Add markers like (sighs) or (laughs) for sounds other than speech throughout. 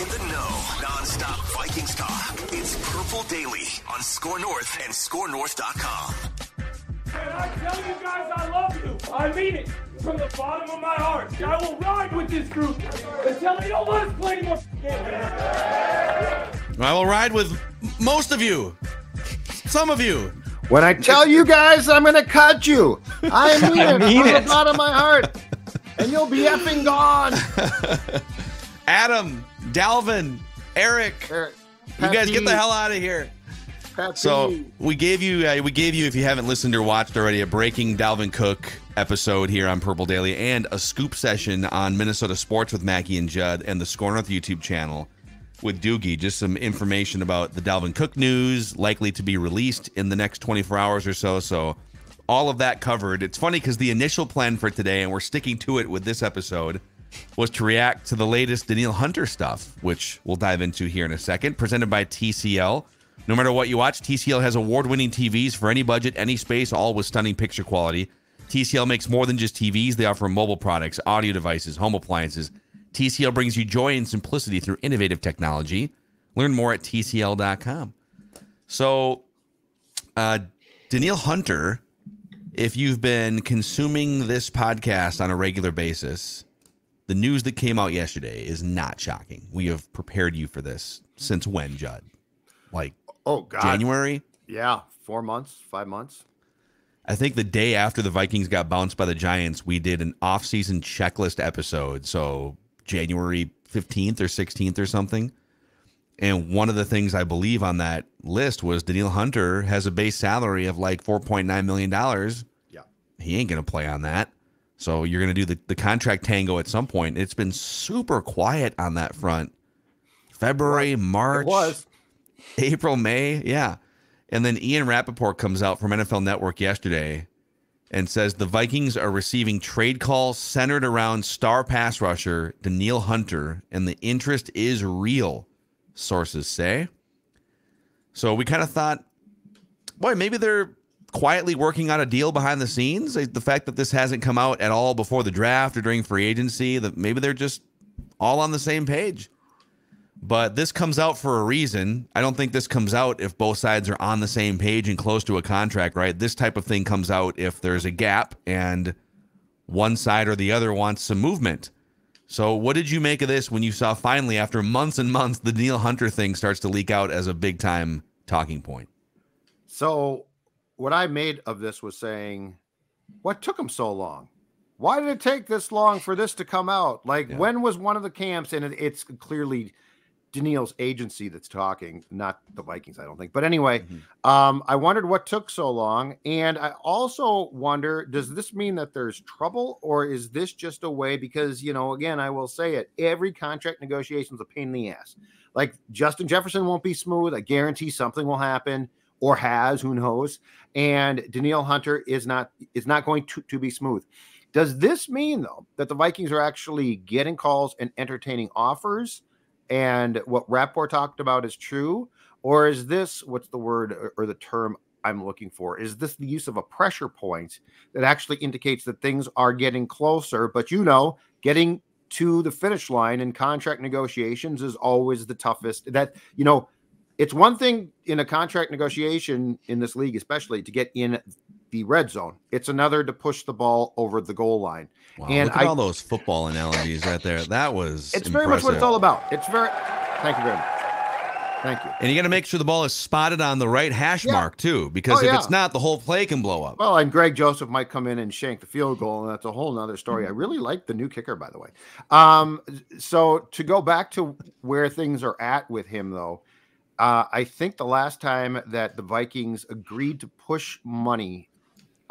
In the know, non-stop Vikings talk. It's Purple Daily on SKOR North and SKORNorth.com. And I tell you guys I love you. I mean it from the bottom of my heart. I will ride with this group until they don't let us play anymore. I will ride with most of you. Some of you. When I tell you guys I'm gonna cut you, I (laughs) mean, I it mean from it. the bottom of my heart. And you'll be effing gone. (laughs) Adam, Dalvin, Eric. Eric, You guys get the hell out of here. Pat So P. we gave you, uh, we gave you, if you haven't listened or watched already, a breaking Dalvin Cook episode here on Purple Daily and a scoop session on Minnesota sports with Mackey and Judd and the SKOR North YouTube channel with Doogie. Just some information about the Dalvin Cook news likely to be released in the next 24 hours or so. So all of that covered. It's funny because the initial plan for today, and we're sticking to it with this episode, was to react to the latest Danielle Hunter stuff, which we'll dive into here in a second, presented by TCL. No matter what you watch, TCL has award winning TVs for any budget, any space, all with stunning picture quality. TCL makes more than just TVs, they offer mobile products, audio devices, home appliances. TCL brings you joy and simplicity through innovative technology. Learn more at TCL.com. So, uh, Danielle Hunter, if you've been consuming this podcast on a regular basis, the news that came out yesterday is not shocking. We have prepared you for this since when, Judd? Like Oh God. January? Yeah, four months, five months. I think the day after the Vikings got bounced by the Giants, we did an off-season checklist episode. So January 15th or 16th or something. And one of the things I believe on that list was Danielle Hunter has a base salary of like $4.9 million. Yeah. He ain't going to play on that. So you're going to do the, the contract tango at some point. It's been super quiet on that front. February, March. April, May, yeah. And then Ian Rapoport comes out from NFL Network yesterday and says the Vikings are receiving trade calls centered around star pass rusher Danielle Hunter, and the interest is real, sources say. So we kind of thought, boy, maybe they're quietly working on a deal behind the scenes. The fact that this hasn't come out at all before the draft or during free agency, that maybe they're just all on the same page. But this comes out for a reason. I don't think this comes out if both sides are on the same page and close to a contract, right? This type of thing comes out if there's a gap and one side or the other wants some movement. So, what did you make of this when you saw finally, after months and months, the Neil Hunter thing starts to leak out as a big time talking point? So what I made of this was saying, what took them so long? Why did it take this long for this to come out? Like, Yeah. when was one of the camps? And it, it's clearly Danielle's agency that's talking, not the Vikings, I don't think. But anyway, um, I wondered what took so long. And I also wonder does this mean that there's trouble or is this just a way? Because, you know, again, I will say it every contract negotiation is a pain in the ass. Like, Justin Jefferson won't be smooth. I guarantee something will happen or has, who knows. And Danielle Hunter is not is not going to, to be smooth. Does this mean though that the Vikings are actually getting calls and entertaining offers? And what Rapoport talked about is true? Or is this what's the word or, or the term I'm looking for? Is this the use of a pressure point that actually indicates that things are getting closer? But you know, getting to the finish line in contract negotiations is always the toughest. That you know, it's one thing in a contract negotiation in this league, especially to get in the red zone. It's another to push the ball over the goal line. Wow, And look at I- all those football analogies right there. (laughs) That was It's very much what it's all about. It's very. Thank you very much. Thank you. And you got to make sure the ball is spotted on the right hash Yeah. mark too, because Oh, if yeah. it's not, the whole play can blow up. Well, and Greg Joseph might come in and shank the field goal, and that's a whole nother story. I really like the new kicker, by the way. Um, so to go back to where things are at with him, though, uh, I think the last time that the Vikings agreed to push money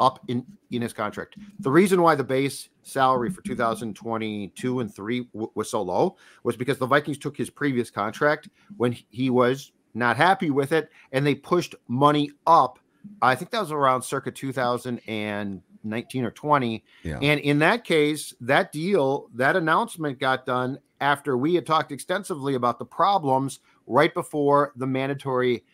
up in in his contract, the reason why the base salary for 2022 and three w- was so low was because the Vikings took his previous contract when he was not happy with it, and they pushed money up I think that was around circa 2019 or 20. Yeah. And in that case, that deal, that announcement got done after we had talked extensively about the problems right before the mandatory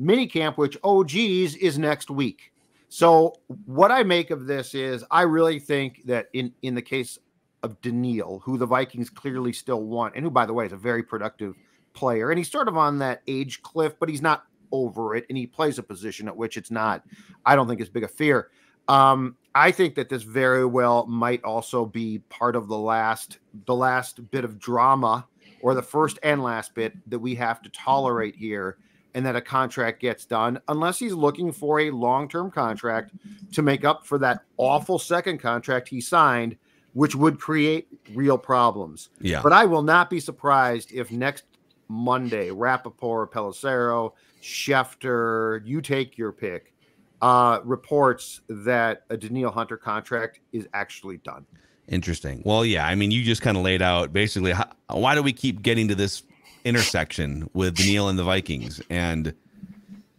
minicamp, which, oh, geez, is next week. So, what I make of this is I really think that in, in the case of Danielle, who the Vikings clearly still want, and who, by the way, is a very productive player. And he's sort of on that age cliff, but he's not over it. And he plays a position at which it's not, I don't think, as big a fear. Um, I think that this very well might also be part of the last, the last bit of drama, or the first and last bit that we have to tolerate here and that a contract gets done unless he's looking for a long-term contract to make up for that awful second contract he signed which would create real problems. Yeah. But I will not be surprised if next Monday, Rapoport, Pelissero, Schefter, you take your pick, uh, reports that a Danielle Hunter contract is actually done. Interesting. Well, yeah. I mean, you just kind of laid out basically how, why do we keep getting to this intersection with Neil and the Vikings? And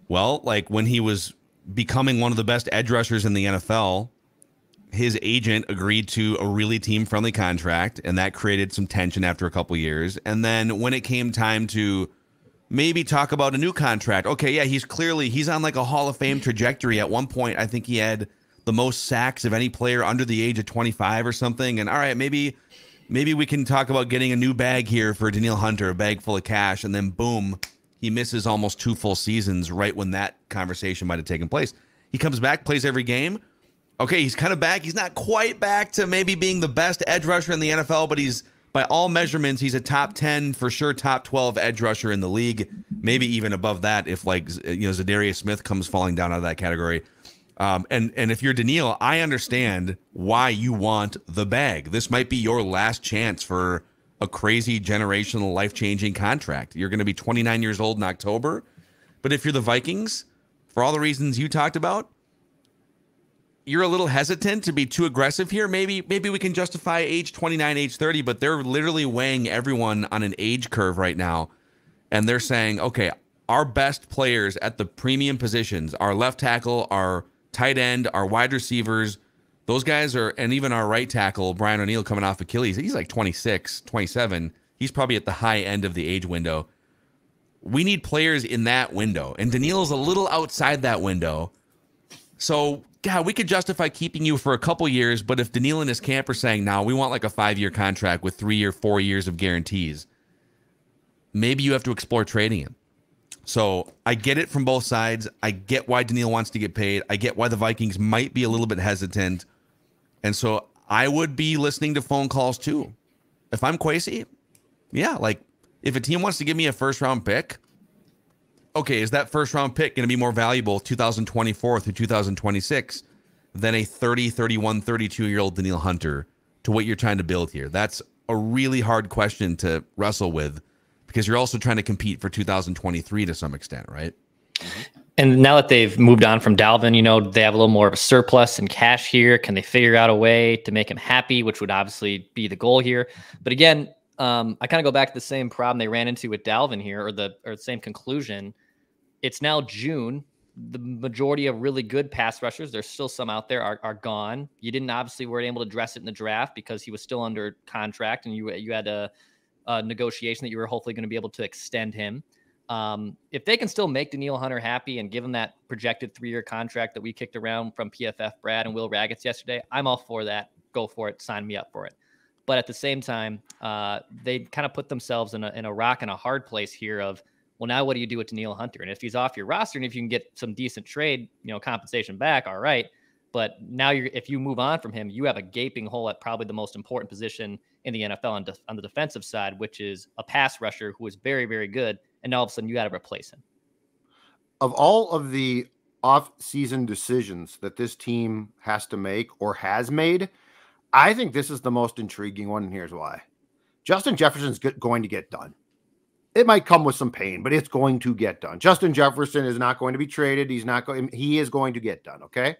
well, like when he was becoming one of the best edge rushers in the NFL, his agent agreed to a really team friendly contract, and that created some tension after a couple years. And then when it came time to maybe talk about a new contract, okay, yeah, he's clearly he's on like a Hall of Fame trajectory. At one point, I think he had the most sacks of any player under the age of 25 or something. And all right, maybe maybe we can talk about getting a new bag here for Danielle Hunter, a bag full of cash, and then boom, he misses almost two full seasons right when that conversation might have taken place. He comes back, plays every game okay, he's kind of back. He's not quite back to maybe being the best edge rusher in the NFL, but he's by all measurements, he's a top 10 for sure, top 12 edge rusher in the league, maybe even above that if like you know Za'Darius Smith comes falling down out of that category. Um, and and if you're Danielle, I understand why you want the bag. This might be your last chance for a crazy generational life changing contract. You're going to be 29 years old in October, but if you're the Vikings, for all the reasons you talked about, you're a little hesitant to be too aggressive here. Maybe maybe we can justify age 29, age 30, but they're literally weighing everyone on an age curve right now. And they're saying, okay, our best players at the premium positions, our left tackle, our tight end, our wide receivers, those guys are, and even our right tackle, Brian O'Neill coming off Achilles, he's like 26, 27. He's probably at the high end of the age window. We need players in that window. And Danielle's a little outside that window. So God, we could justify keeping you for a couple years, but if Danielle and his camp are saying, now we want like a five year contract with three or four years of guarantees, maybe you have to explore trading him. So I get it from both sides. I get why Danielle wants to get paid. I get why the Vikings might be a little bit hesitant. And so I would be listening to phone calls too. If I'm Kwesi, yeah, like if a team wants to give me a first round pick, okay, is that first round pick going to be more valuable 2024 through 2026 than a 30, 31, 32 year old Danielle Hunter to what you're trying to build here? That's a really hard question to wrestle with because you're also trying to compete for 2023 to some extent, right? And now that they've moved on from Dalvin, you know, they have a little more of a surplus in cash here. Can they figure out a way to make him happy, which would obviously be the goal here? But again, um, I kind of go back to the same problem they ran into with Dalvin here, or the or the same conclusion it's now June. The majority of really good pass rushers, there's still some out there, are, are gone. You didn't obviously weren't able to address it in the draft because he was still under contract, and you you had a, a negotiation that you were hopefully going to be able to extend him. Um, if they can still make Danielle Hunter happy and give him that projected three year contract that we kicked around from PFF Brad and Will Ragatz yesterday, I'm all for that. Go for it. Sign me up for it. But at the same time, uh, they kind of put themselves in a, in a rock and a hard place here of well, now what do you do with Danielle Hunter? And if he's off your roster, and if you can get some decent trade, you know, compensation back, all right. But now you're if you move on from him, you have a gaping hole at probably the most important position in the NFL on, de- on the defensive side, which is a pass rusher who is very, very good. And now all of a sudden you got to replace him. Of all of the off-season decisions that this team has to make or has made, I think this is the most intriguing one, and here's why. Justin Jefferson's going to get done it might come with some pain, but it's going to get done. Justin Jefferson is not going to be traded. He's not going, he is going to get done. Okay.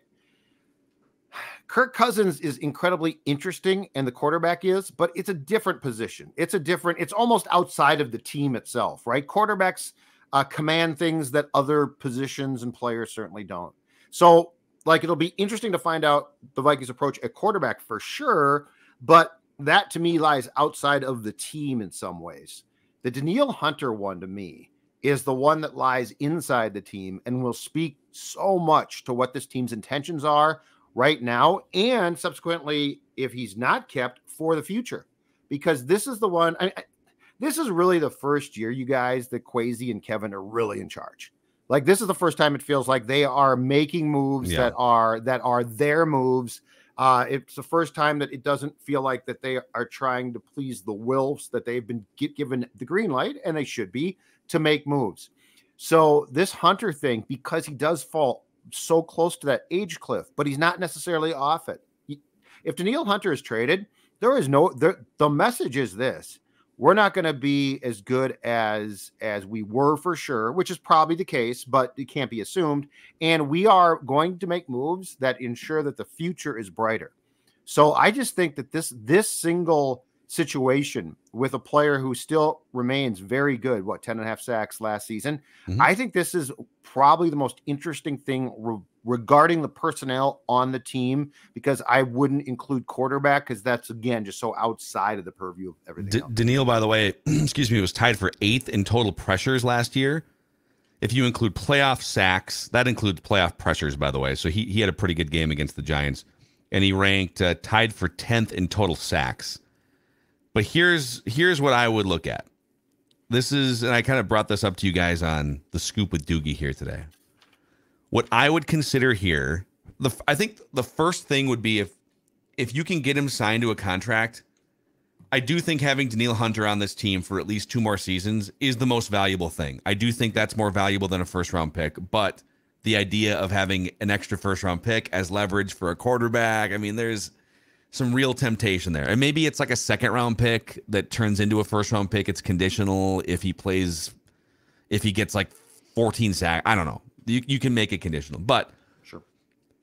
Kirk Cousins is incredibly interesting, and the quarterback is, but it's a different position. It's a different, it's almost outside of the team itself, right? Quarterbacks uh, command things that other positions and players certainly don't. So, like, it'll be interesting to find out the Vikings approach at quarterback for sure, but that to me lies outside of the team in some ways. The Danielle Hunter one to me is the one that lies inside the team and will speak so much to what this team's intentions are right now and subsequently if he's not kept for the future, because this is the one. I, I, this is really the first year, you guys, that Kwesi and Kevin are really in charge. Like this is the first time it feels like they are making moves Yeah. that are that are their moves. Uh, it's the first time that it doesn't feel like that they are trying to please the Wilfs that they've been gi- given the green light, and they should be to make moves. So this Hunter thing, because he does fall so close to that age cliff, but he's not necessarily off it. If Danielle Hunter is traded, there is no there, the message is this we're not going to be as good as as we were for sure which is probably the case but it can't be assumed and we are going to make moves that ensure that the future is brighter so i just think that this this single situation with a player who still remains very good what 10 and a half sacks last season Mhm. i think this is probably the most interesting thing re- regarding the personnel on the team because i wouldn't include quarterback because that's again just so outside of the purview of everything D- else. Danielle, by the way, (clears throat) excuse me, was tied for eighth in total pressures last year. If you include playoff sacks, that includes playoff pressures, by the way. So he, he had a pretty good game against the Giants, and he ranked uh, tied for tenth in total sacks. But here's here's what I would look at. This is, and I kind of brought this up to you guys on the scoop with Doogie here today. What I would consider here, the I think the first thing would be if if you can get him signed to a contract I do think having Danielle Hunter on this team for at least two more seasons is the most valuable thing. I do think that's more valuable than a first round pick, but the idea of having an extra first round pick as leverage for a quarterback, I mean, there's some real temptation there. And maybe it's like a second round pick that turns into a first round pick. It's conditional if he plays, if he gets like 14 sack. I don't know. You, you can make it conditional. But Sure.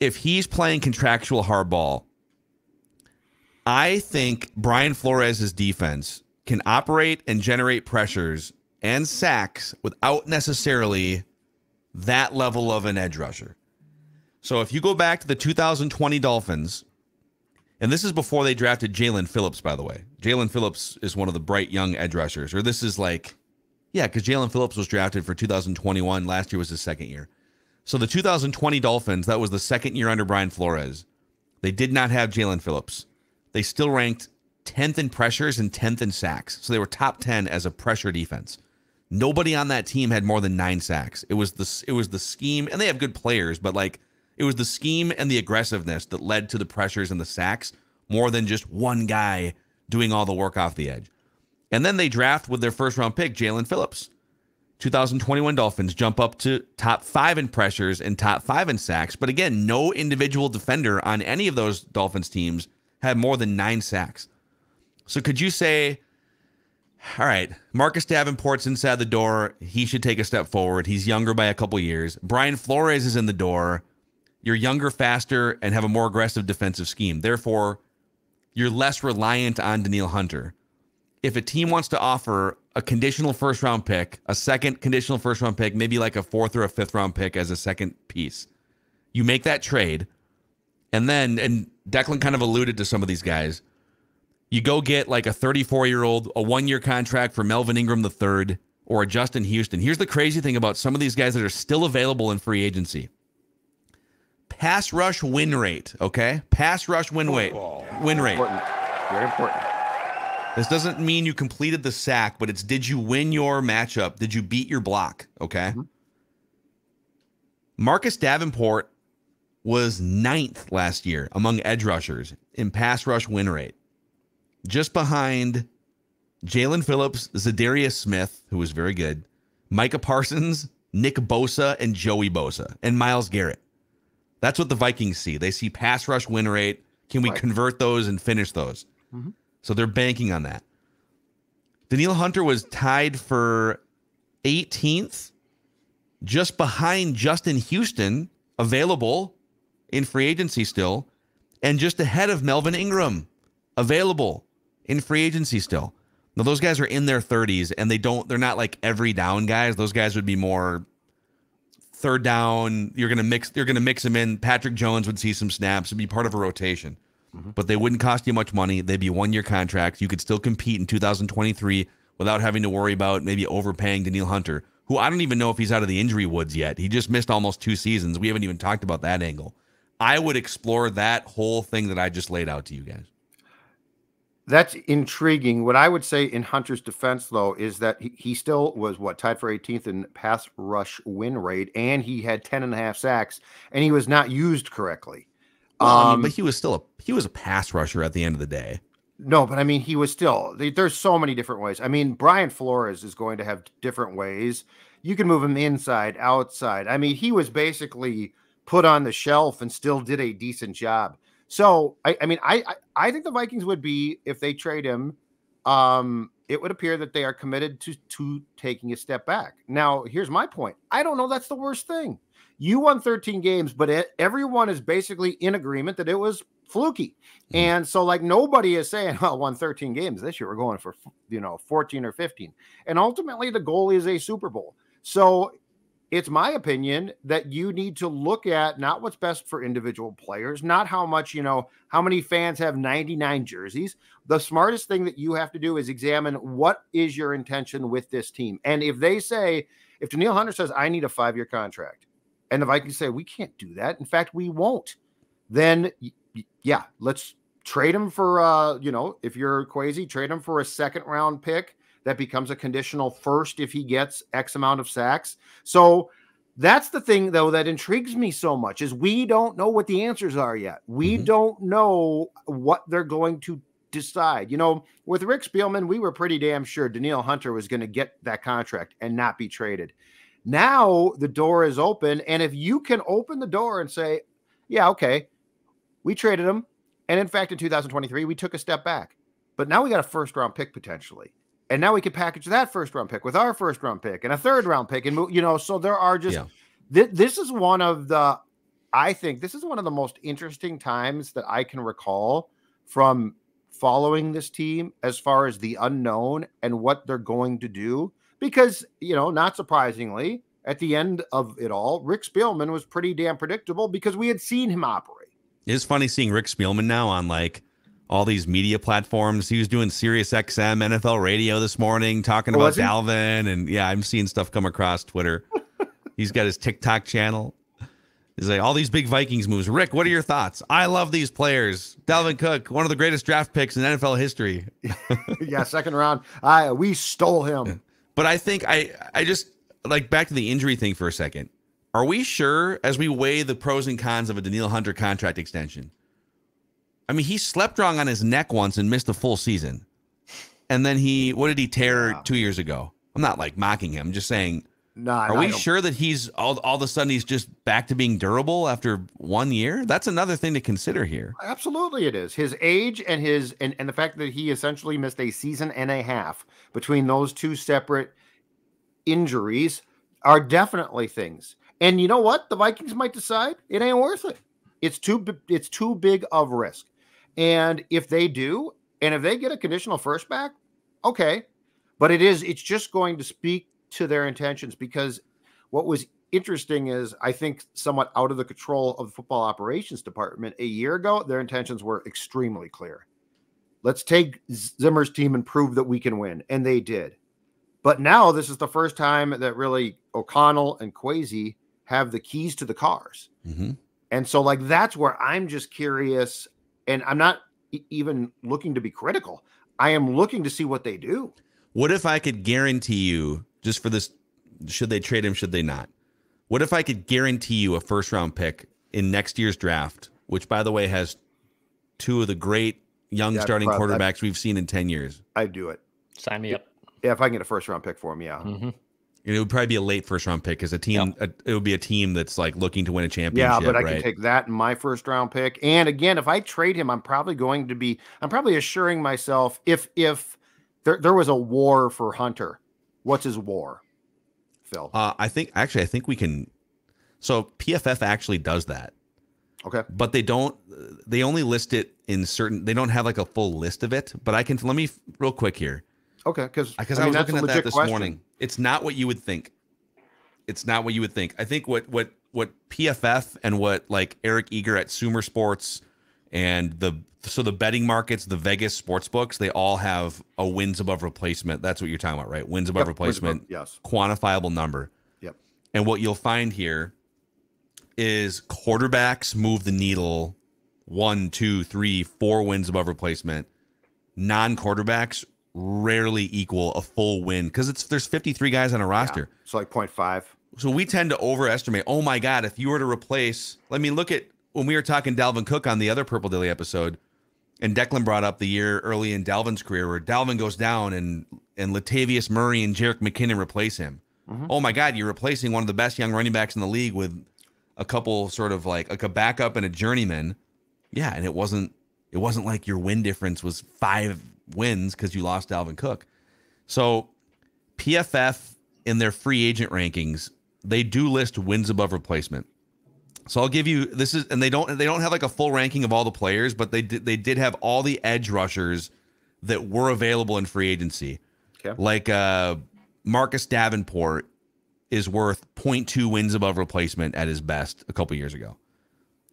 if he's playing contractual hardball, I think Brian Flores' defense can operate and generate pressures and sacks without necessarily that level of an edge rusher. So if you go back to the 2020 Dolphins, and this is before they drafted Jaelan Phillips, by the way. Jaelan Phillips is one of the bright young edge rushers, or this is like, yeah, because Jaelan Phillips was drafted for 2021. Last year was his second year. So the 2020 Dolphins, that was the second year under Brian Flores. They did not have Jaelan Phillips. They still ranked 10th in pressures and 10th in sacks. So they were top 10 as a pressure defense. Nobody on that team had more than 9 sacks. It was the it was the scheme and they have good players, but like it was the scheme and the aggressiveness that led to the pressures and the sacks more than just one guy doing all the work off the edge. And then they draft with their first round pick Jaelan Phillips. 2021 Dolphins jump up to top five in pressures and top five in sacks. But again, no individual defender on any of those Dolphins teams had more than nine sacks. So could you say, all right, Marcus Davenport's inside the door. He should take a step forward. He's younger by a couple years. Brian Flores is in the door. You're younger, faster, and have a more aggressive defensive scheme. Therefore, you're less reliant on Danielle Hunter if a team wants to offer a conditional first round pick, a second conditional first round pick, maybe like a fourth or a fifth round pick as a second piece, you make that trade. And then, and Declan kind of alluded to some of these guys. You go get like a 34 year old, a one year contract for Melvin Ingram III or a Justin Houston. Here's the crazy thing about some of these guys that are still available in free agency pass rush win rate, okay? Pass rush win rate. Win rate. Important. Very important. This doesn't mean you completed the sack, but it's did you win your matchup? Did you beat your block? Okay. Mm-hmm. Marcus Davenport was ninth last year among edge rushers in pass rush win rate, just behind Jaelan Phillips, Za'Darius Smith, who was very good, Micah Parsons, Nick Bosa, and Joey Bosa, and Myles Garrett. That's what the Vikings see. They see pass rush win rate. Can we Right. convert those and finish those? Mm-hmm. So they're banking on that. Danielle Hunter was tied for 18th, just behind Justin Houston, available in free agency still, and just ahead of Melvin Ingram, available in free agency still. Now those guys are in their 30s and they don't they're not like every down guys. Those guys would be more third down. You're gonna mix you're gonna mix them in. Patrick Jones would see some snaps, would be part of a rotation. Mm-hmm. But they wouldn't cost you much money. They'd be one year contracts. You could still compete in 2023 without having to worry about maybe overpaying Danielle Hunter, who I don't even know if he's out of the injury woods yet. He just missed almost two seasons. We haven't even talked about that angle. I would explore that whole thing that I just laid out to you guys. That's intriguing. What I would say in Hunter's defense, though, is that he, he still was what tied for 18th in pass rush win rate, and he had 10 and a half sacks, and he was not used correctly. Well, I mean, Um, but he was still a he was a pass rusher at the end of the day. No, but I mean, he was still. There's so many different ways. I mean, Brian Flores is going to have different ways. You can move him inside, outside. I mean, he was basically put on the shelf and still did a decent job. So, I, I mean, I, I I think the Vikings would be if they trade him. Um, it would appear that they are committed to to taking a step back. Now, here's my point. I don't know that's the worst thing. You won 13 games, but it, everyone is basically in agreement that it was fluky. And so, like, nobody is saying, well, won 13 games this year. We're going for, you know, 14 or 15. And ultimately, the goal is a Super Bowl. So, it's my opinion that you need to look at not what's best for individual players, not how much, you know, how many fans have 99 jerseys. The smartest thing that you have to do is examine what is your intention with this team. And if they say, if Danielle Hunter says, I need a five year contract, and the Vikings say, we can't do that. In fact, we won't, then yeah, let's trade him for uh, you know, if you're crazy, trade him for a second round pick that becomes a conditional first if he gets X amount of sacks. So that's the thing though that intrigues me so much is we don't know what the answers are yet. We Mhm. don't know what they're going to decide. You know, with Rick Spielman, we were pretty damn sure Danielle Hunter was going to get that contract and not be traded. Now the door is open, and if you can open the door and say, "Yeah, okay, we traded him," and in fact, in 2023, we took a step back, but now we got a first round pick potentially, and now we could package that first round pick with our first round pick and a third round pick, and move, you know, so there are just Yeah. thi- this is one of the, I think this is one of the most interesting times that I can recall from following this team as far as the unknown and what they're going to do because you know not surprisingly at the end of it all rick spielman was pretty damn predictable because we had seen him operate It is funny seeing Rick Spielman now on like all these media platforms. He was doing Sirius XM, NFL radio this morning, talking Oh, about? Dalvin, and yeah, I'm seeing stuff come across Twitter. (laughs) He's got his TikTok channel. He's like all these big Vikings moves. Rick, what are your thoughts? I love these players. Dalvin Cook, one of the greatest draft picks in NFL history. (laughs) yeah second round i we stole him (laughs) But I think I I just like back to the injury thing for a second. Are we sure as we weigh the pros and cons of a Danielle Hunter contract extension? I mean, he slept wrong on his neck once and missed a full season. And then he what did he tear. 2 years ago? I'm not like mocking him, I'm just saying nah, are we sure that he's all all of a sudden he's just back to being durable after 1 year? That's another thing to consider here. Absolutely, it is his age and his and, and the fact that he essentially missed a season and a half between those two separate injuries are definitely things. And you know what? The Vikings might decide it ain't worth it. It's too it's too big of risk. And if they do, and if they get a conditional first back, okay. But it is it's just going to speak to their intentions because what was interesting is I think somewhat out of the control of the football operations department a year ago, their intentions were extremely clear. Let's take Zimmer's team and prove that we can win. And they did. But now this is the first time that really O'Connell and Kwesi have the keys to the cars. Mhm. And so, like, that's where I'm just curious. And I'm not even looking to be critical. I am looking to see what they do. What if I could guarantee you, just for this, should they trade him, should they not? What if I could guarantee you a first round pick in next year's draft, which, by the way, has two of the great young Yeah, starting prob- I'd- quarterbacks we've seen in 10 years? I'd do it. Sign me up. Yeah, if I can get a first round pick for him, yeah. Mhm. And it would probably be a late first round pick because a team, a, it would be a team that's like looking to win a championship. Yeah, but I right? can take that in my first round pick. And again, if I trade him, I'm probably going to be I'm probably assuring myself if if there, there was a war for Hunter, what's his war? Phil. Uh, I think actually, I think we can. So PFF actually does that, Okay. but they don't. They only list it in certain. They don't have like a full list of it. But I can let me real quick here Okay, because because I, was looking at that this morning. It's not what you would think. It's not what you would think. I think what what what PFF and what like Eric Eager at Sumer Sports and the so the betting markets, the Vegas sports books, they all have a wins above replacement. That's what you're talking about, right? Wins above replacement, Yes. quantifiable number. Yep. And what you'll find here is quarterbacks move the needle one, two, three, four wins above replacement. non-quarterbacks rarely equal a full win because it's there's 53 guys on a roster. So like 0.5. So we tend to overestimate. Oh my God, if you were to replace, let me look at when we were talking Dalvin Cook on the other Purple Daily episode, and Declan brought up the year early in Dalvin's career where Dalvin goes down and and Latavius Murray and Jerick McKinnon replace him. Mm-hmm. Oh my God, you're replacing one of the best young running backs in the league with a couple sort of like like a backup and a journeyman. Yeah, and it wasn't it wasn't like your win difference was five wins because you lost Dalvin Cook. So PFF in their free agent rankings, they do list wins above replacement. So I'll give you this is and they don't they don't have like a full ranking of all the players, but they did they did have all the edge rushers that were available in free agency. Okay. Like uh Marcus Davenport is worth 0.2 wins above replacement at his best a couple years ago.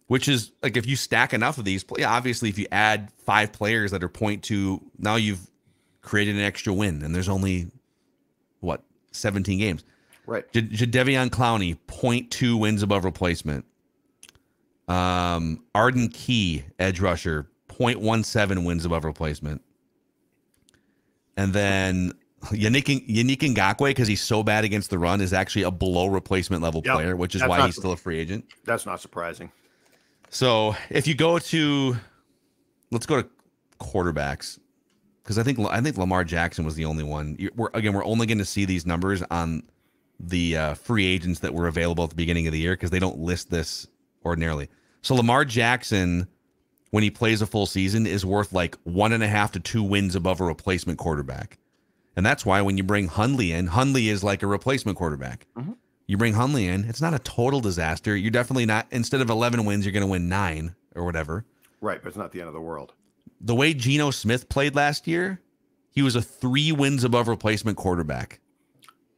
Which is like if you stack enough of these, obviously if you add five players that are two, now you've created an extra win and there's only what 17 games. Right. J- Clowney, 0.2 wins above replacement. Um, Arden Key, edge rusher, 0.17 wins above replacement. And then Yannick, Yannick Ngakoue, because he's so bad against the run, is actually a below replacement level Yep. player, which is That's why he's still a free agent. That's not surprising. So if you go to, let's go to quarterbacks, because I think I think Lamar Jackson was the only one. We're again, we're only going to see these numbers on the uh, free agents that were available at the beginning of the year because they don't list this ordinarily. So Lamar Jackson, when he plays a full season, is worth like one and a half to two wins above a replacement quarterback, and that's why when you bring Hundley in, Hundley is like a replacement quarterback. You bring Hundley in, it's not a total disaster. You're definitely not. Instead of 11 wins, you're going to win nine or whatever. Right, but it's not the end of the world. The way Geno Smith played last year, he was a three wins above replacement quarterback.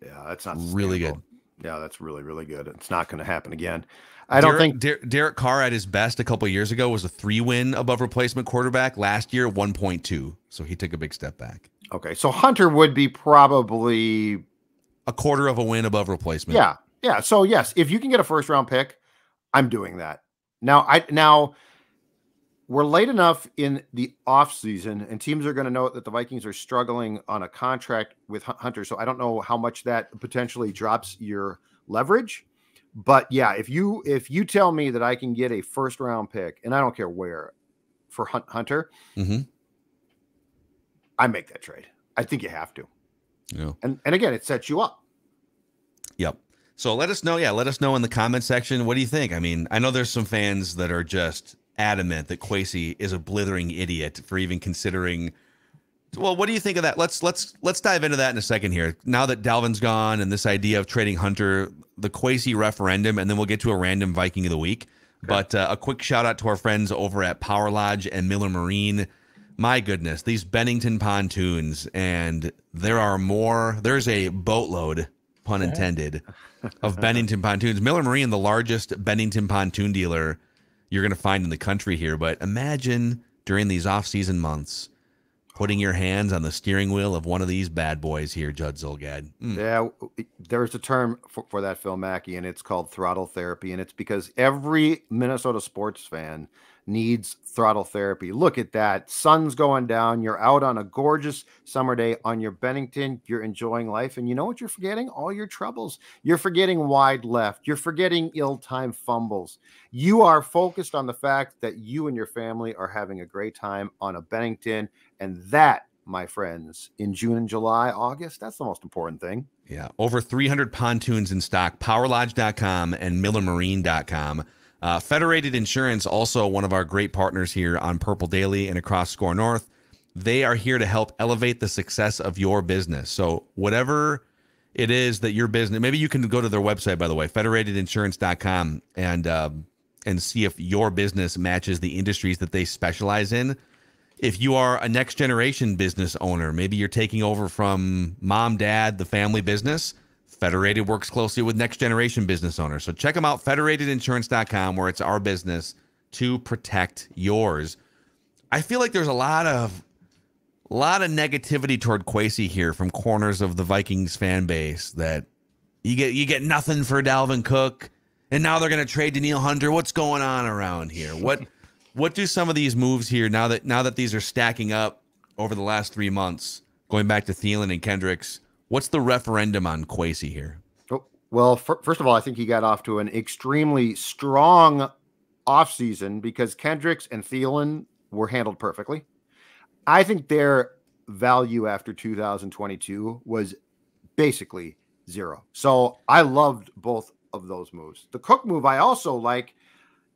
Yeah, that's not Really good. Yeah, that's really really good. It's not going to happen again. I don't Derek, think Der- Derek Carr at his best a couple years ago was a three win above replacement quarterback. Last year, 1.2. So he took a big step back. Okay, so Hunter would be probably A quarter of a win above replacement. yeah, yeah. So yes, if you can get a first round pick, I'm doing that. Now I now we're late enough in the off season, and teams are going to know that the Vikings are struggling on a contract with Hunter. So I don't know how much that potentially drops your leverage. But yeah, if you if you tell me that I can get a first round pick, and I don't care where for Hun- Hunter, Mhm. I make that trade. I think you have to. Yeah. And and again, it sets you up. Yep. So let us know. Yeah, let us know in the comment section. What do you think? I mean, I know there's some fans that are just adamant that Kwesi is a blithering idiot for even considering. Well, what do you think of that? Let's let's let's dive into that in a second here. Now that Dalvin's gone and this idea of trading Hunter, the Kwesi referendum, and then we'll get to a random Viking of the week. But uh, a quick shout out to our friends over at Power Lodge and Miller Marine. My goodness, these Bennington pontoons, and there are more. There's a boatload, pun intended, (laughs) of Bennington pontoons. Miller Marine, the largest Bennington pontoon dealer you're going to find in the country here. But imagine during these off-season months, putting your hands on the steering wheel of one of these bad boys here, Judd Zulgad. Mm. Yeah, there's a term for, for that, Phil Mackey, and it's called throttle therapy. And it's because every Minnesota sports fan needs throttle therapy. Look at that. Sun's going down. You're out on a gorgeous summer day on your Bennington. You're enjoying life. And you know what you're forgetting? All your troubles. You're forgetting wide left. You're forgetting ill timed fumbles. You are focused on the fact that you and your family are having a great time on a Bennington. And that, my friends, in June and July, August, that's the most important thing. Yeah, over 300 pontoons in stock. Powerlodge.com and MillerMarine.com. Uh, Federated Insurance, also one of our great partners here on Purple Daily and across SKOR North. They are here to help elevate the success of your business. So, whatever it is that your business, maybe you can go to their website, by the way, federatedinsurance.com, and uh, and see if your business matches the industries that they specialize in if you are a next generation business owner, maybe you're taking over from mom, dad, the family business. Federated works closely with next generation business owners. So check them out, federatedinsurance.com, where it's our business to protect yours. I feel like there's a lot of a lot of negativity toward Kwesi here from corners of the Vikings fan base that you get you get nothing for Dalvin Cook, and now they're gonna trade Danielle Hunter. What's going on around here? What what do some of these moves here now that now that these are stacking up over the last three months, going back to Thielen and Kendricks. What's the referendum on Kwesi here? Oh, well, first of all, I think he got off to an extremely strong offseason because Kendricks and Thielen were handled perfectly. I think their value after 2022 was basically zero. So I loved both of those moves. The Cook move I also like.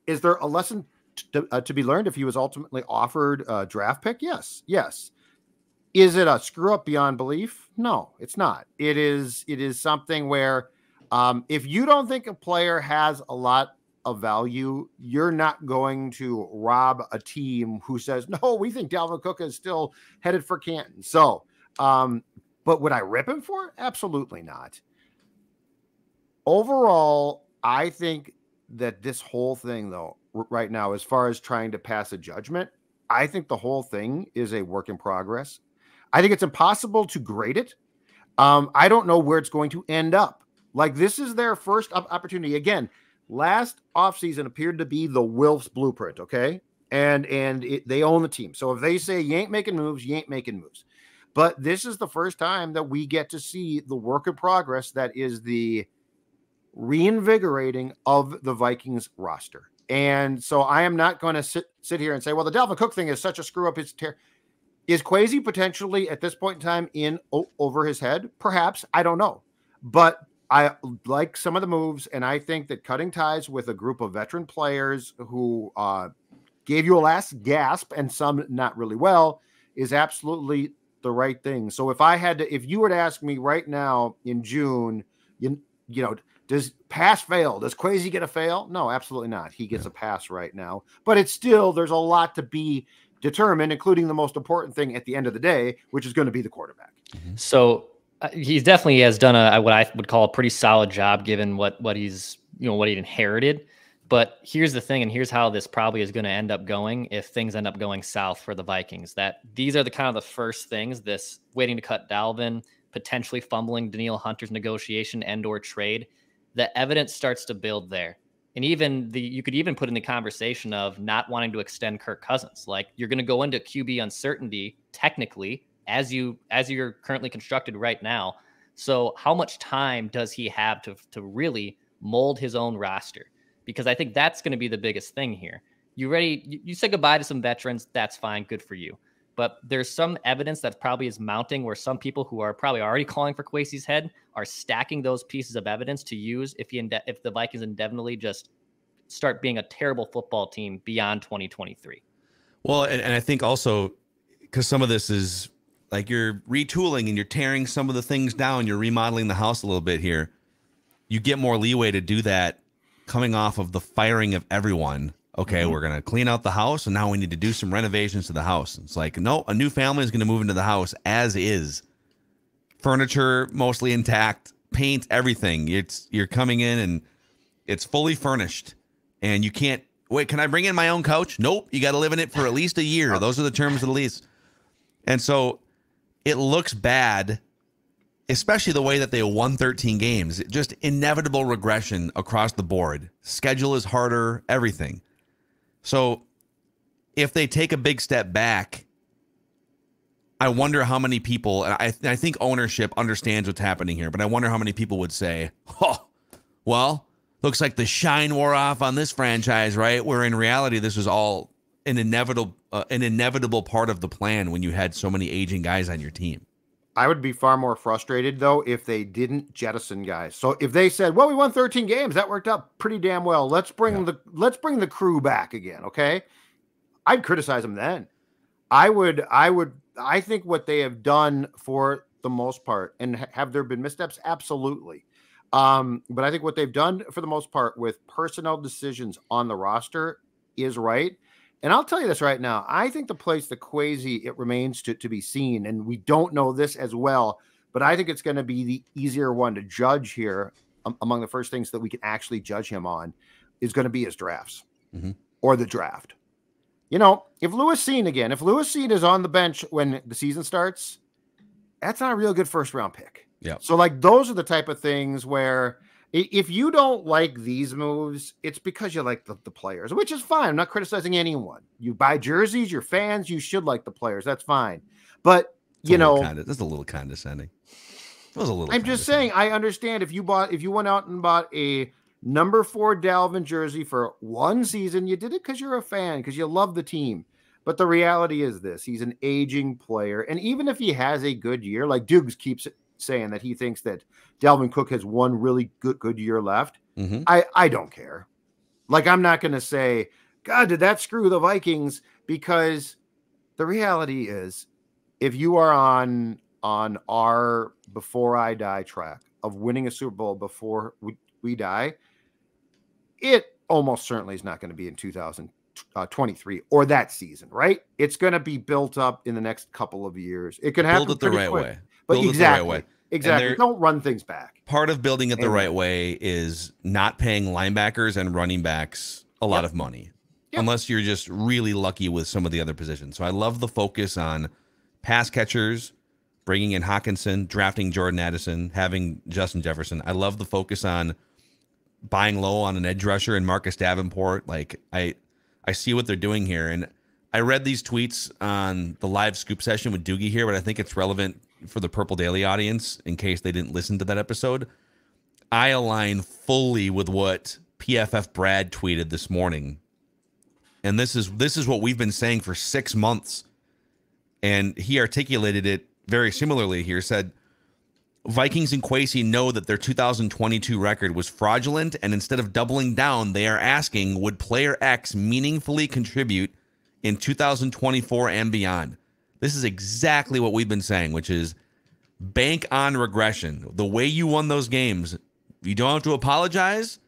Is there a lesson to, uh, to be learned if he was ultimately offered a draft pick? Yes, yes. Is it a screw up beyond belief? No, it's not. It is. It is something where um, if you don't think a player has a lot of value, you're not going to rob a team who says, "No, we think Dalvin Cook is still headed for Canton." So, um, but would I rip him for? Absolutely not. Overall, I think that this whole thing, though, right now, as far as trying to pass a judgment, I think the whole thing is a work in progress. I think it's impossible to grade it. Um, I don't know where it's going to end up. Like this is their first opportunity. Again, last offseason appeared to be the Wilfs blueprint. Okay, and and it, they own the team. So if they say you ain't making moves, you ain't making moves. But this is the first time that we get to see the work in progress that is the reinvigorating of the Vikings roster. And so I am not going to sit sit here and say, well, the Dalvin Cook thing is such a screw up. It's is Kwesi potentially at this point in time in over his head? Perhaps I don't know, but I like some of the moves, and I think that cutting ties with a group of veteran players who uh, gave you a last gasp and some not really well is absolutely the right thing. So if I had to, if you were to ask me right now in June, you you know does pass fail? Does Kwesi get a fail? No, absolutely not. He gets a pass right now, but it's still there's a lot to be determined, including the most important thing at the end of the day, which is going to be the quarterback. Mm-hmm. So uh, he's definitely has done a what I would call a pretty solid job given what what he's you know what he inherited. But here's the thing, and here's how this probably is going to end up going if things end up going south for the Vikings. That these are the kind of the first things. This waiting to cut Dalvin, potentially fumbling Danielle Hunter's negotiation and or trade the evidence starts to build there. And even the you could even put in the conversation of not wanting to extend Kirk Cousins. Like you're going to go into QB uncertainty technically as you as you're currently constructed right now. So how much time does he have to to really mold his own roster? Because I think that's going to be the biggest thing here. You ready? You, you say goodbye to some veterans. That's fine. Good for you but there's some evidence that probably is mounting where some people who are probably already calling for Kwesi's head are stacking those pieces of evidence to use if he inde- if the Vikings indefinitely just start being a terrible football team beyond 2023. Well, and, and I think also because some of this is like you're retooling and you're tearing some of the things down, you're remodeling the house a little bit here. You get more leeway to do that coming off of the firing of everyone okay, mm-hmm. we're going to clean out the house and now we need to do some renovations to the house. It's like, no, a new family is going to move into the house as is. Furniture mostly intact, paint, everything. It's you're coming in and it's fully furnished and you can't wait, can I bring in my own couch? Nope, you got to live in it for at least a year. Those are the terms of the lease. And so it looks bad especially the way that they won 13 games. Just inevitable regression across the board. Schedule is harder, everything. So if they take a big step back, I wonder how many people, and I, I think ownership understands what's happening here, but I wonder how many people would say, oh, well, looks like the shine wore off on this franchise, right? Where in reality, this was all an inevitable, uh, an inevitable part of the plan when you had so many aging guys on your team. I would be far more frustrated though if they didn't jettison guys. So if they said, "Well, we won 13 games, that worked out pretty damn well. Let's bring yeah. the let's bring the crew back again." Okay, I'd criticize them then. I would, I would, I think what they have done for the most part, and have there been missteps? Absolutely. Um, but I think what they've done for the most part with personnel decisions on the roster is right. And I'll tell you this right now. I think the place the Kwesi it remains to, to be seen, and we don't know this as well, but I think it's going to be the easier one to judge here um, among the first things that we can actually judge him on is going to be his drafts mm-hmm. or the draft. You know, if Lewis Cine again, if Lewis Cine is on the bench when the season starts, that's not a real good first round pick. Yeah. So like those are the type of things where if you don't like these moves, it's because you like the, the players, which is fine. I'm not criticizing anyone. You buy jerseys, you're fans, you should like the players. That's fine. But you know, that's a little condescending. It was a little. I'm just saying, I understand if you bought if you went out and bought a number four Dalvin jersey for one season, you did it because you're a fan, because you love the team. But the reality is this: he's an aging player, and even if he has a good year, like Dukes keeps saying that he thinks that Dalvin Cook has one really good good year left. Mhm. I I don't care. Like I'm not going to say, God, did that screw the Vikings? Because the reality is, if you are on on our before I die track of winning a Super Bowl before we, we die, it almost certainly is not going to be in 2023 or that season, right? It's going to be built up in the next couple of years. It could happen build it the right quick, way. But Build exactly, the right way. exactly. Don't run things back. Part of building it the right way is not paying linebackers and running backs a lot Yep. of money, Yep. unless you're just really lucky with some of the other positions. So I love the focus on pass catchers, bringing in Hockenson, drafting Jordan Addison, having Justin Jefferson. I love the focus on buying low on an edge rusher and Marcus Davenport. Like I, I see what they're doing here, and I read these tweets on the live scoop session with Doogie here, but I think it's relevant for the Purple Daily audience in case they didn't listen to that episode. I align fully with what PFF Brad tweeted this morning. And this is this is what we've been saying for 6 months. And he articulated it very similarly here said Vikings and Kwesi know that their 2022 record was fraudulent and instead of doubling down they are asking would player X meaningfully contribute in 2024 and beyond. This is exactly what we've been saying, which is bank on regression. The way you won those games, you don't have to apologize.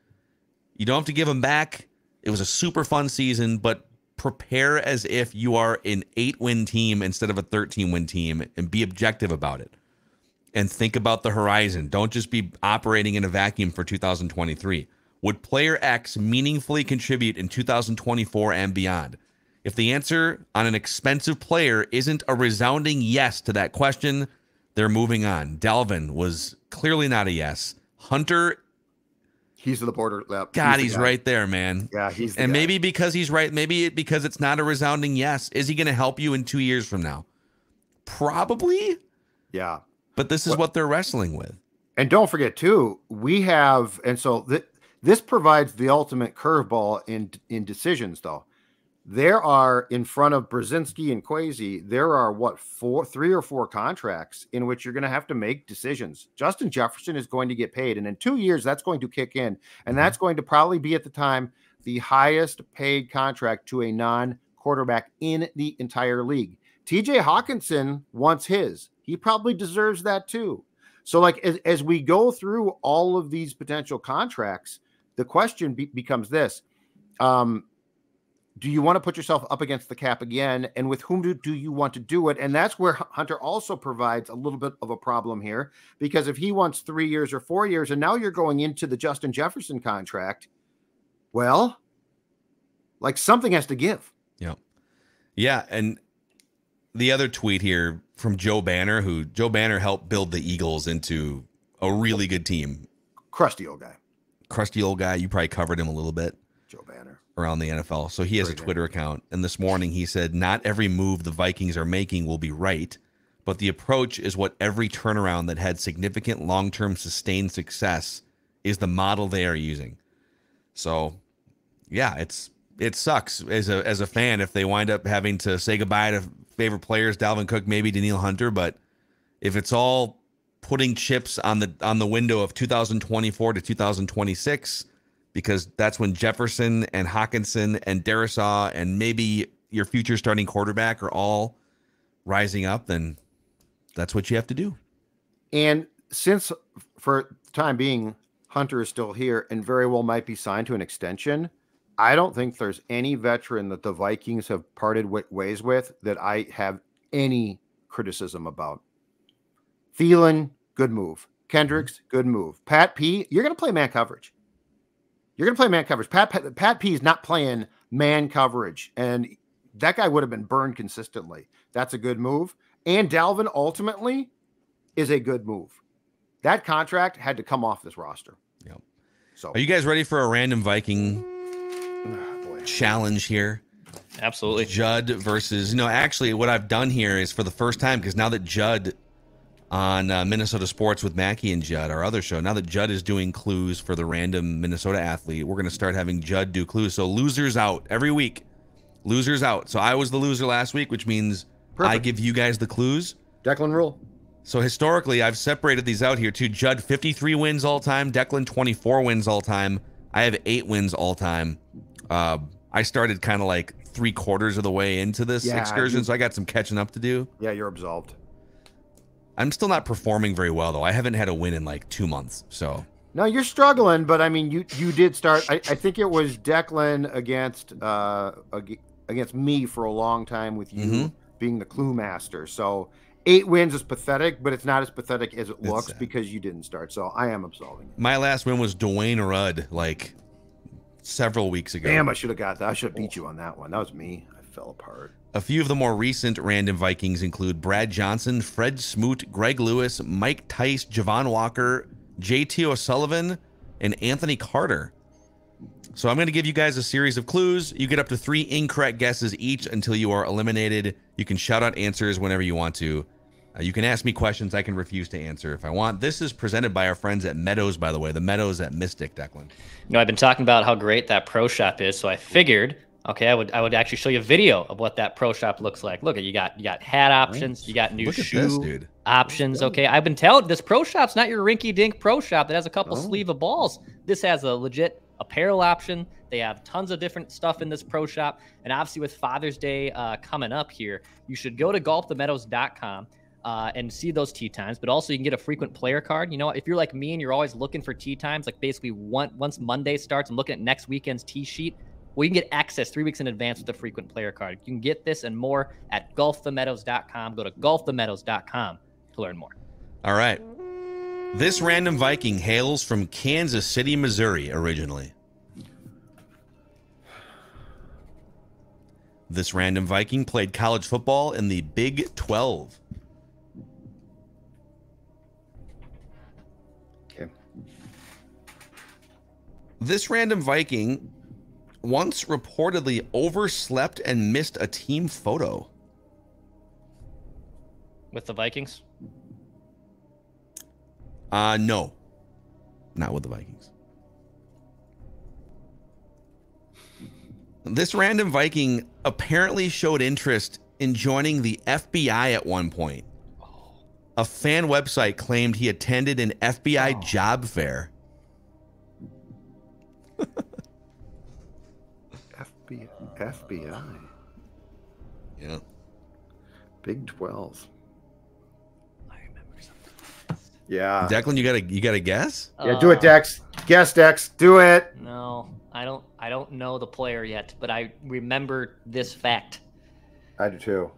You don't have to give them back. It was a super fun season, but prepare as if you are an eight win team instead of a 13 win team and be objective about it. And think about the horizon. Don't just be operating in a vacuum for 2023. Would player X meaningfully contribute in 2024 and beyond? If the answer on an expensive player isn't a resounding yes to that question, they're moving on. Dalvin was clearly not a yes. Hunter, He's in the border. Yep, God, the he's right there, man. Yeah, he's and guy. maybe because he's right, maybe because it's not a resounding yes. Is he going to help you in two years from now? Probably, Yeah. but this is What- what they're wrestling with. And don't forget too, we have, and so th- this provides the ultimate curveball in in decisions. Though there are in front of Brzezinski and Kwesi, there are what four, three or four contracts in which you're going to have to make decisions. Justin Jefferson is going to get paid, and in two years that's going to kick in, and that's going to probably be at the time the highest paid contract to a non quarterback in the entire league. TJ Hockenson wants his. He probably deserves that too. So, like as, as we go through all of these potential contracts, the question be- becomes this: um, Do you want to put yourself up against the cap again, and with whom do, do you want to do it? And that's where Hunter also provides a little bit of a problem here, because if he wants three years or four years, and now you're going into the Justin Jefferson contract, well, like something has to give. Yeah. Yeah. And the other tweet here from Joe Banner, who Joe Banner helped build the Eagles into a really good team. Crusty old guy, Crusty old guy. You probably covered him a little bit Joe Banner. Around the NFL. So he has a Great. Twitter account. And this morning he said, Not every move the Vikings are making will be right, but the approach is what every turnaround that had significant long term sustained success is the model they are using. So yeah, it's it sucks as a as a fan if they wind up having to say goodbye to favorite players, Dalvin Cook, maybe Danielle Hunter, but if it's all putting chips on the on the window of 2024 to 2026 because that's when Jefferson and Hockenson and Darrisaw and maybe your future starting quarterback are all rising up, then that's what you have to do. And since for the time being, Hunter is still here and very well might be signed to an extension, I don't think there's any veteran that the Vikings have parted wa- ways with that I have any criticism about. Thielen, good move. Kendricks, mm-hmm. good move. Pat P, you're going to play man coverage. You're going to play man coverage. Pat, Pat Pat P is not playing man coverage, and that guy would have been burned consistently. That's a good move. And Dalvin ultimately is a good move. That contract had to come off this roster. Yep. So Are you guys ready for a random Viking (sighs) boy. challenge here? Absolutely. Judd versus no. Actually, what I've done here is for the first time because now that Judd on uh, Minnesota Sports with Mackey and Judd, our other show, now that Judd is doing clues for the random Minnesota athlete, we're going to start having Judd do clues. So losers out every week. Losers out. So I was the loser last week, which means I give you guys the clues. Declan rule. So historically, I've separated these out here too. Judd 53 wins all time. Declan 24 wins all time. I have eight wins all time. Uh, I started kind of like three quarters of the way into this Yeah, excursion, you- so I got some catching up to do. Yeah, you're absolved. I'm still not performing very well though. I haven't had a win in like two months. So No, you're struggling, but I mean, you you did start. I, I think it was Declan against uh against me for a long time with you Mhm. being the clue master. So eight wins is pathetic, but it's not as pathetic as it looks because you didn't start. So I am absolving. my last win was Dwayne Rudd like several weeks ago. Damn, I should have got that. I should have beat you on that one. That was me. I fell apart. A few of the more recent random Vikings include Brad Johnson, Fred Smoot, Greg Lewis, Mike Tice, Javon Walker, JT O'Sullivan, and Anthony Carter. So I'm going to give you guys a series of clues. You get up to three incorrect guesses each until you are eliminated. You can shout out answers whenever you want to. Uh, you can ask me questions I can refuse to answer if I want. This is presented by our friends at Meadows, by the way. The Meadows at Mystic, Declan. You know, I've been talking about how great that pro shop is, so I figured, okay, I would I would actually show you a video of what that pro shop looks like. Look at you got you got hat options, you got new Look shoe this, dude. options. Okay, I've been telling this pro shop's not your rinky dink pro shop that has a couple Oh. sleeve of balls. This has a legit apparel option. They have tons of different stuff in this pro shop, and obviously with Father's Day uh, coming up here, you should go to golfthemeadows.com. Uh, and see those tee times, but also you can get a frequent player card. You know, if you're like me and you're always looking for tee times, like basically one, once Monday starts, I'm looking at next weekend's tee sheet. Well, you can get access three weeks in advance with the frequent player card. You can get this and more at golfthemeadows.com. Go to golfthemeadows.com to learn more. All right. This random Viking hails from Kansas City, Missouri, originally. This random Viking played college football in the Big 12. Okay. This random Viking once reportedly overslept and missed a team photo. With the Vikings, Uh, no, not with the Vikings. This random Viking apparently showed interest in joining the FBI at one point. A fan website claimed he attended an FBI job fair. (laughs) FBI. FBI. Yeah. Big Twelve. I remember something. Yeah. Declan, you got a you got a guess? Yeah. Do it, Uh, Dex. Guess, Dex. Do it. No, I don't. I don't know the player yet, but I remember this fact. I do too.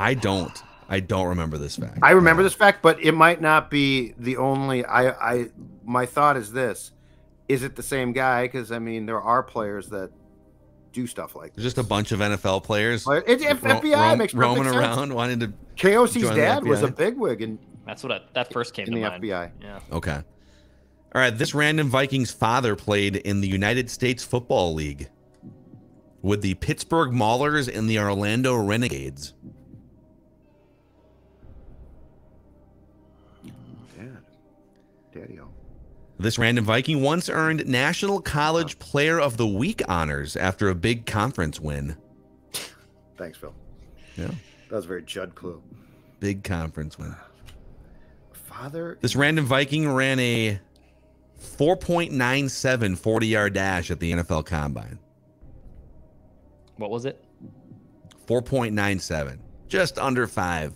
I don't. I don't remember this fact. I remember this fact, but it might not be the only. I, I, my thought is this: Is it the same guy? Because I mean, there are players that do stuff like this. just a bunch of NFL players But It, it, ro- FBI roam- makes roaming sense. around wanting to. KOC's dad was a FBI. bigwig and That's what I, that first came in to the mind. FBI. Yeah. Okay. All right. This random Vikings father played in the United States Football League with the Pittsburgh Maulers and the Orlando Renegades. Dad, Daddy-o. This random Viking once earned National College Player of the Week honors after a big conference win. Thanks, Phil. Yeah. That was very Judd clue. Big conference win. Father, This random Viking ran a 4.97 40 yard dash at the NFL Combine. What was it? 4.97. Just under five.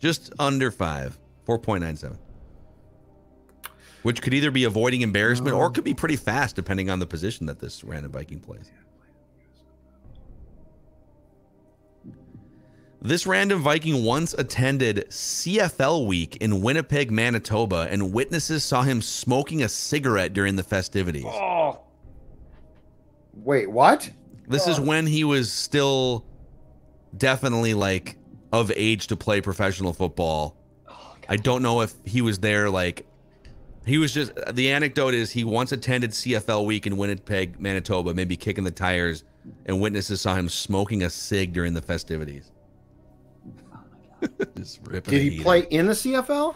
Just under five. 4.97. Which could either be avoiding embarrassment or oh. could be pretty fast depending on the position that this random Viking plays. This random Viking once attended CFL week in Winnipeg, Manitoba, and witnesses saw him smoking a cigarette during the festivities. Oh, wait, what? This is oh. when he was still definitely like of age to play professional football. Oh, I don't know if he was there like he was just the anecdote is he once attended CFL week in Winnipeg, Manitoba, maybe kicking the tires and witnesses saw him smoking a cig during the festivities. (laughs) Just ripping Did he play in the CFL?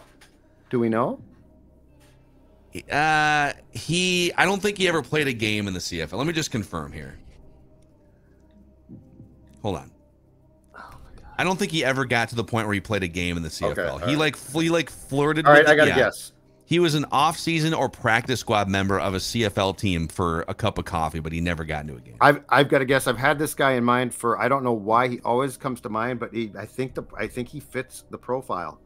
Do we know? Uh, he. I don't think he ever played a game in the CFL. Let me just confirm here. Hold on. I don't think he ever got to the point where he played a game in the CFL. Okay, he right. like he like flirted. All right, I got to yeah. guess. He was an off-season or practice squad member of a CFL team for a cup of coffee, but he never got into a game. I've I've got to guess. I've had this guy in mind for I don't know why he always comes to mind, but he, I think the I think he fits the profile.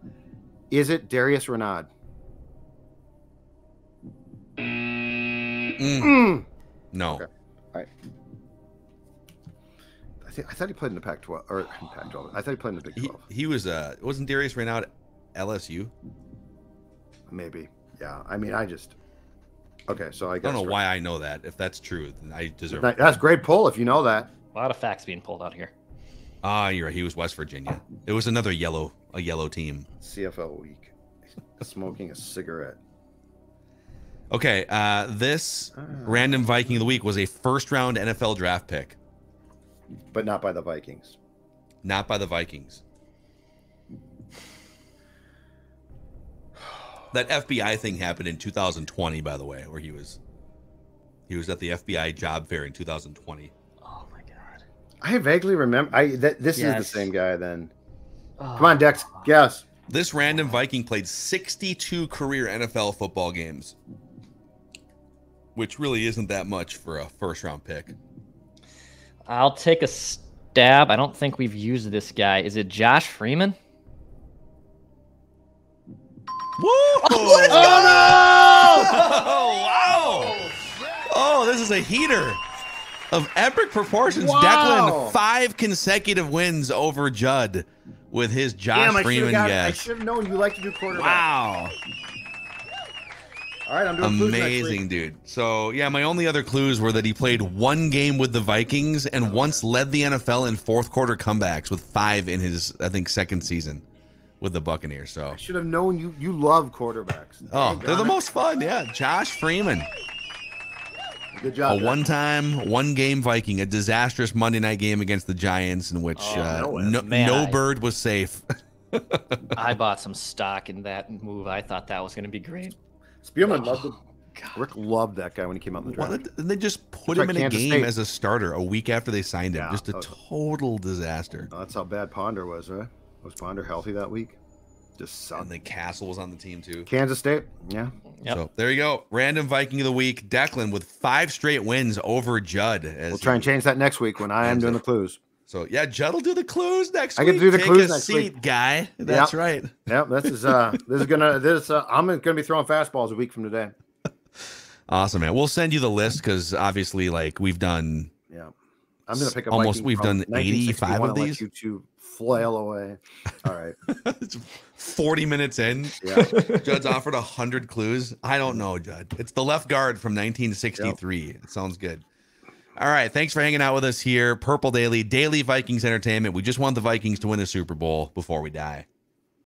Is it Darius Reynaud? Mm, Mm. no, Okay. I think I thought he played in the Pac-12 or Pac-12. I thought he played in the Big he, 12. he was. Uh, wasn't Darius Reynaud LSU? Maybe. Yeah. I mean, I just. Okay, so I I don't know why I know that. If that's true, then I deserve. That- That's great pull if you know that. A lot of facts being pulled out here. Ah, you're right. He was West Virginia. It was another yellow, a yellow team. CFL week. Smoking a cigarette. Okay, uh, this random Viking of the week was a first round NFL draft pick, But not by the Vikings. not by the Vikings. That FBI thing happened in 2020, by the way, where he was he was at the FBI job fair in 2020. Oh my god. I vaguely remember. I that this is the same guy. Then oh come on, Dex. Guess. This random Viking played 62 career NFL football games, which really isn't that much for a first round pick. I'll take a stab. I don't think we've used this guy. Is it Josh Freeman? Woo! (laughs) Oh, oh, wow! Oh, this is a heater of epic proportions. Wow. Declan, five consecutive wins over Judd with his Josh Damn, Freeman have got. I guess. should have known you like to do quarterback. Wow. All right, I'm doing clues. Amazing, dude. So, yeah, my only other clues were that he played one game with the Vikings and once led the NFL in fourth quarter comebacks with five in his, I think, second season with the Buccaneers. So, I should have known you. You love quarterbacks. oh, Dang, they're the Gunner. most fun. Yeah. Josh Freeman. Good a job. Dex. one-time, one-game Viking, a disastrous Monday night game against the Giants, in which Oh, uh, no, no, man, no I- bird was safe. (laughs) I bought some stock in that move. I thought that was going to be great. Spielman loved it. Rick loved that guy when he came out in the draft. did- and they just put That's him right, in a game State. as a starter a week after they signed him. Yeah, just a total disaster. Oh, that's how bad Ponder was, right? Was Ponder healthy that week? Just And then Cassel was on the team too. Kansas State. Yeah. Yep. So there you go. Random Viking of the week, Declan with five straight wins over Judd. As We'll try and change that next week when I am doing the clues. So yeah, Judd will do the clues next I week. get to do the Take clues a next seat, week. guy. That's Yep. right. Yep, this is uh this is gonna this uh, I'm gonna be throwing fastballs a week from today. (laughs) Awesome, man. We'll send you the list because obviously, like we've done Yeah. I'm gonna pick up Almost- Viking we've done 85 of and let these. You two flail away. All right. It's (laughs) 40 minutes in. Yeah. Judd's offered 100 clues. I don't know, Judd. It's the left guard from 1963. It sounds good. All right. Thanks for hanging out with us here. Purple Daily, Daily Vikings Entertainment. We just want the Vikings to win the Super Bowl before we die.